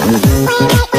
Wait, you.